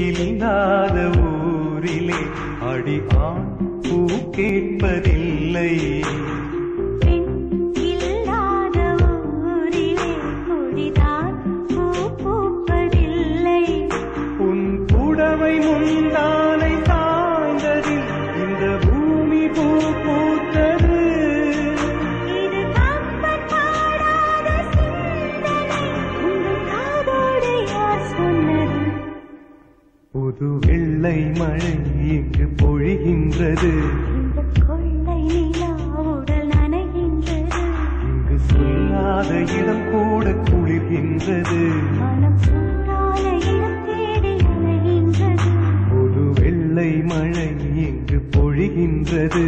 இல்லாத ஊரிலே அடி ஆண் பூ கேட்பதில்லை உன் புடவை முந்தானை புது வெள்ளை மழை இங்கு பொழிகின்றது. கொள்ளை நிலா இங்கு சொல்லாத இடம் கூட குளிர்கின்றது. புது வெள்ளை மழை இங்கு பொழிகின்றது.